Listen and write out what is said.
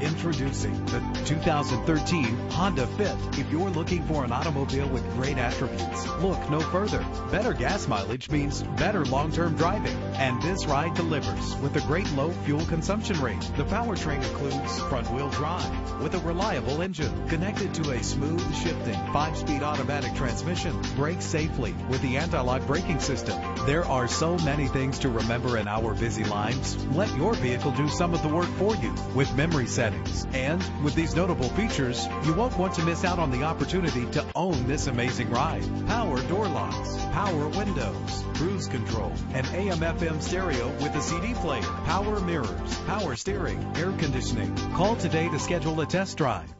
Introducing the 2013 Honda Fit. If you're looking for an automobile with great attributes, look no further. Better gas mileage means better long-term driving. And this ride delivers with a great low fuel consumption rate. The powertrain includes front-wheel drive with a reliable engine connected to a smooth shifting five-speed automatic transmission. Brake safely with the anti-lock braking system. There are so many things to remember in our busy lives. Let your vehicle do some of the work for you with memory settings. And with these notable features, you won't want to miss out on the opportunity to own this amazing ride. Power door locks, power windows, cruise control, an AM FM stereo with a CD player, power mirrors, power steering, air conditioning. Call today to schedule a test drive.